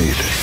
made.